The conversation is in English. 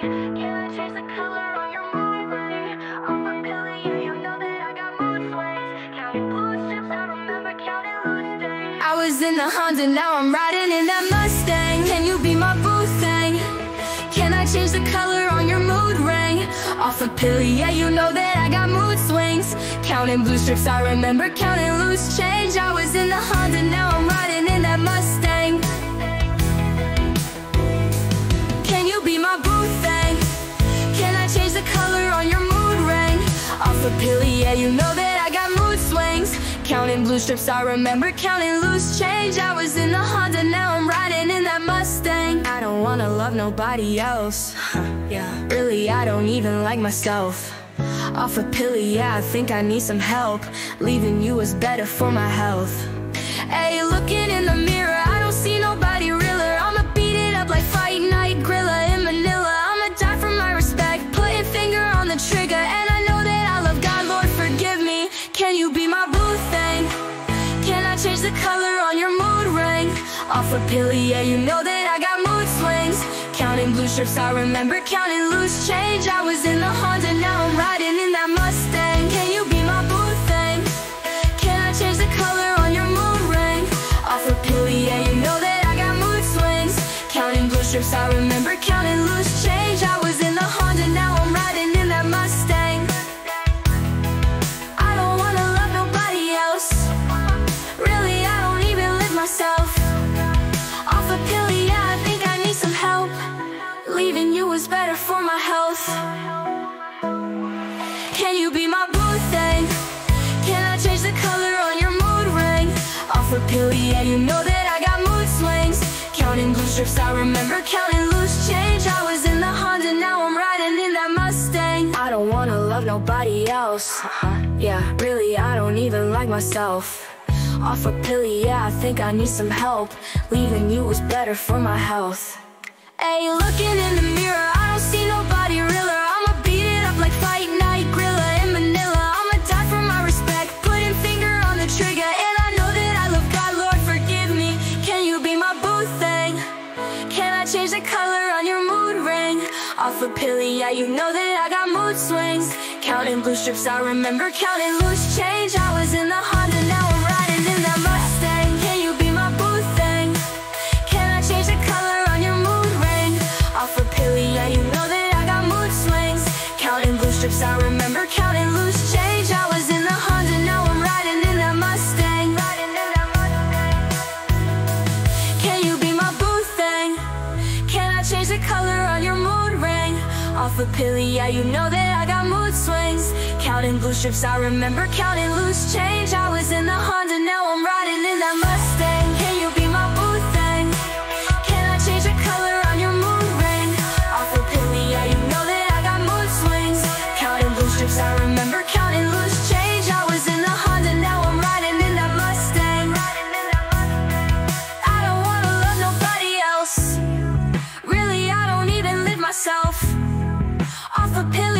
I was in the Honda, now I'm riding in that Mustang. Can you be my boo thing? Can I change the color on your mood ring? Off a pill, yeah, you know that I got mood swings. Counting blue strips, I remember counting loose change. I was in the Honda, now I'm riding in that Mustang. Yeah, you know that I got mood swings. Counting blue strips, I remember counting loose change. I was in the Honda, now I'm riding in that Mustang. I don't wanna love nobody else. yeah, really, I don't even like myself. Off a pill, yeah, I think I need some help. Leaving you is better for my health. Hey, looking in the mirror, Off a pill, yeah, you know that I got mood swings. Counting blue strips, I remember counting loose change. I was in the Honda, now I'm riding in that Mustang. Can you be my boo thing? Can I change the color on your mood ring? Off a pill, yeah, you know that I got mood swings. Counting blue strips, I remember counting loose for my health. Can you be my boo thing? Can I change the color on your mood ring? Off a pill, yeah, you know that I got mood swings. Counting blue strips, I remember counting loose change. I was in the Honda, now I'm riding in that Mustang. I don't wanna love nobody else. Uh-huh. Yeah, really, I don't even like myself. Off a pill, yeah, I think I need some help. Leaving you was better for my health. Hey, looking in the change the color on your mood ring? Off a pill, yeah, you know that I got mood swings. Counting blue strips, I remember counting loose change. I was in the Off a pill, yeah, you know that I got mood swings. Counting blue strips, I remember counting loose change. I was in the Honda, now I'm riding in that Mustang. A pillow.